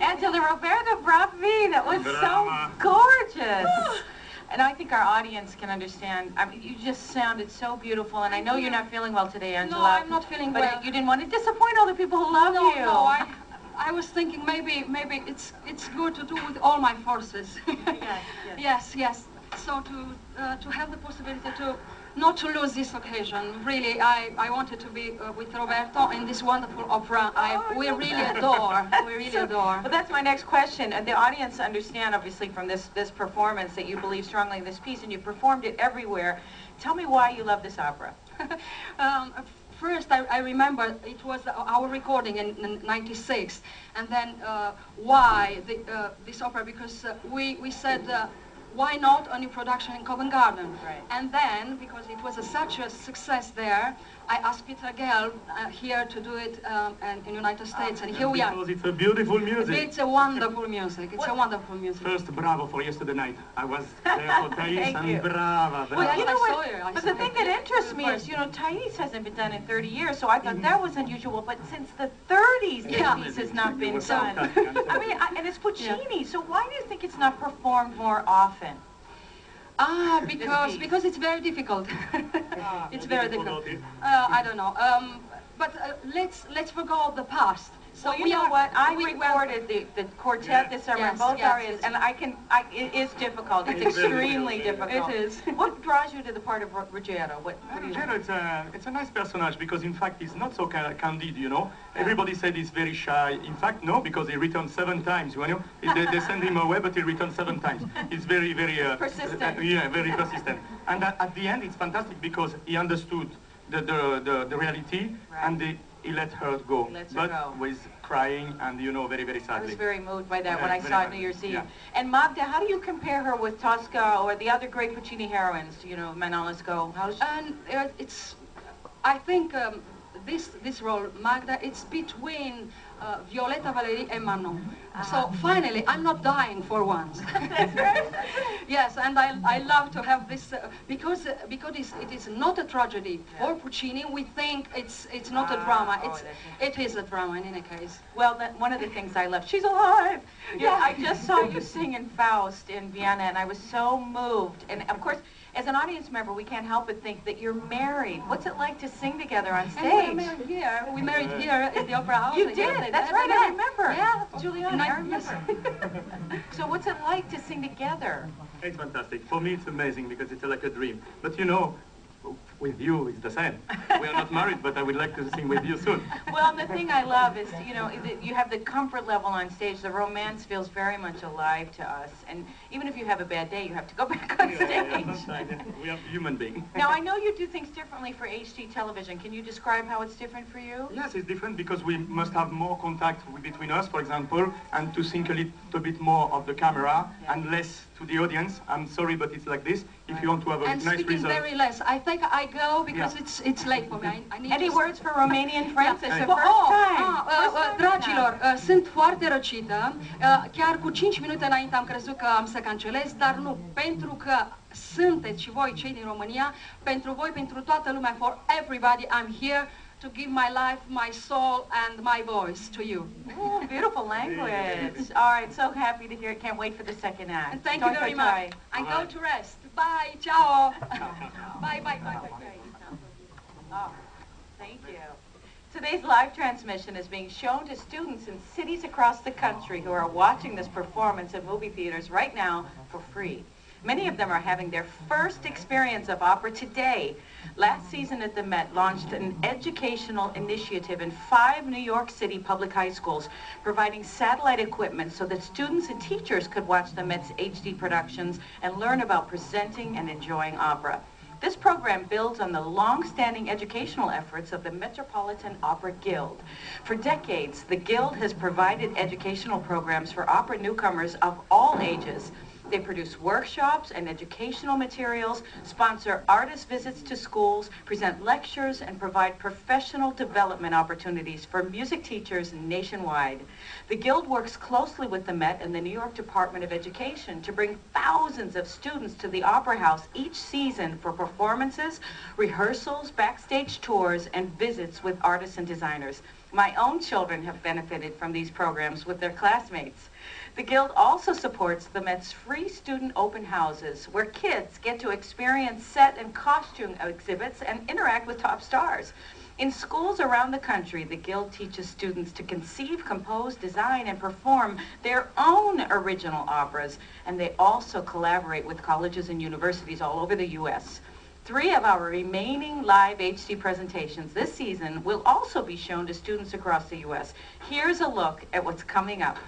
Angela Roberto Bravi, that was Brava. so gorgeous. Oh. And I think our audience can understand. I mean, you just sounded so beautiful, and I know you. you're not feeling well today, Angela. No, I'm not feeling but well. you didn't want to disappoint all the people who love no, you. no, I, I was thinking maybe, maybe it's, it's good to do with all my forces. yes, yes. yes, yes. So to, uh, to have the possibility to, not to lose this occasion. Really, I, I wanted to be uh, with Roberto in this wonderful opera. I, Oh, we really that. adore. We really So- adore. Well, that's my next question. Uh, The audience understand, obviously, from this, this performance that you believe strongly in this piece, and you performed it everywhere. Tell me why you love this opera. um, first, I, I remember it was our recording in, in 96. And then uh, why the, uh, this opera? Because uh, we, we said, uh, why not a new production in Covent Garden? Right. And then, because it was a, such a success there, I asked Peter Gelb uh, here to do it um, and in United States. and here we are. Because it's a beautiful music. It's a wonderful music. It's a wonderful music. First, bravo for yesterday night. I was there for Thais Thank and you. brava, brava. Well, you know what? saw but saw the thing that interests me is, you know, Thais hasn't been done in 30 years, so I thought that was unusual. But since the 30s, this Yeah. piece has not been done. I mean, I, and it's Puccini, so why do you think it's not performed more often? Ah, because because it's very difficult. it's very difficult. difficult. Uh, I don't know. Um, but uh, let's let's forget the past. So well, you we know what? I we- we are- recorded the, the quartet Yes. this summer in Yes, both yes, areas, it's- and I can, I, it is difficult. It's It's very extremely difficult. difficult. It is. What draws you to the part of Ru- Ruggiero? What, what do you Ruggero, it's a, it's a nice personage because in fact he's not so ca- candid, you know. Everybody said he's very shy. In fact, no, because he returned seven times, you know. They, they send him away, but he returned seven times. He's very, very... Uh, Persistent. uh, yeah, very persistent. And at, at the end, it's fantastic because he understood the, the, the, the reality Right. and the, he let her go. He lets her but go. with crying and, you know, very, very sadly. I sadly. was very moved by that Yeah, when I saw it much. New Year's Eve. Yeah. And Magda, how do you compare her with Tosca or the other great Puccini heroines? You know, Manon Lescaut. How's And uh, it's, I think um, this this role, Magda, it's between uh, Violetta Valéry and Manon. So finally, I'm not dying for once. Yes, and I, I love to have this uh, because uh, because it's, it is not a tragedy for Puccini. We think it's it's not a Ah, drama. oh, It's that's it is a drama in any case. Well, that, one of the things I love, she's alive. Yeah, I just saw you sing in Faust in Vienna, and I was so moved. And of course, as an audience member, we can't help but think that you're married. What's it like to sing together on And we stage? married here. We married here at the Opera House. You did. I That's right. I remember. Yeah, Juliana, I Nine- yes. remember. so what's it like to sing together? It's fantastic. For me, it's amazing because it's like a dream. But you know, with you, it's the same. We are not married, but I would like to sing with you soon. Well, the thing I love is, you know, you have the comfort level on stage. The romance feels very much alive to us. And even if you have a bad day, you have to go back on Yeah, yeah, stage. we are human beings. Now, I know you do things differently for HD television. Can you describe how it's different for you? Yes, it's different because we must have more contact with, between us, for example, and to think a little bit more of the camera Yeah. and less to the audience. I'm sorry, but it's like this. If you want to have a And nice speaking result. very less. I think I go because Yeah. it's it's late for me. I, I need Any to words for Romanian friends? It's the Oh, first oh, time. ah, uh, First uh, time dragilor, uh, sunt foarte răcită. Uh, chiar cu 5 minute înainte am crezut că am să cancelez, dar nu, pentru că sunteți și voi cei din România, pentru voi, pentru toată lumea, for everybody, I'm here to give my life, my soul and my voice to you. Ooh, beautiful language. All right, so happy to hear it. Can't wait for the second act. And thank you Toi, very toi, toi. much. And go to rest. Bye, ciao. bye, bye, bye, bye. Oh, thank you. Today's live transmission is being shown to students in cities across the country who are watching this performance in movie theaters right now for free. Many of them are having their first experience of opera today. Last season at the Met launched an educational initiative in five New York City public high schools, providing satellite equipment so that students and teachers could watch the Met's HD productions and learn about presenting and enjoying opera. This program builds on the long-standing educational efforts of the Metropolitan Opera Guild. For decades, the Guild has provided educational programs for opera newcomers of all ages. They produce workshops and educational materials, sponsor artist visits to schools, present lectures, and provide professional development opportunities for music teachers nationwide. The Guild works closely with the Met and the New York Department of Education to bring thousands of students to the Opera House each season for performances, rehearsals, backstage tours, and visits with artists and designers. My own children have benefited from these programs with their classmates. The Guild also supports the Met's free student open houses, where kids get to experience set and costume exhibits and interact with top stars. In schools around the country, the Guild teaches students to conceive, compose, design, and perform their own original operas, and they also collaborate with colleges and universities all over the U.S. Three of our remaining live HD presentations this season will also be shown to students across the U.S. Here's a look at what's coming up.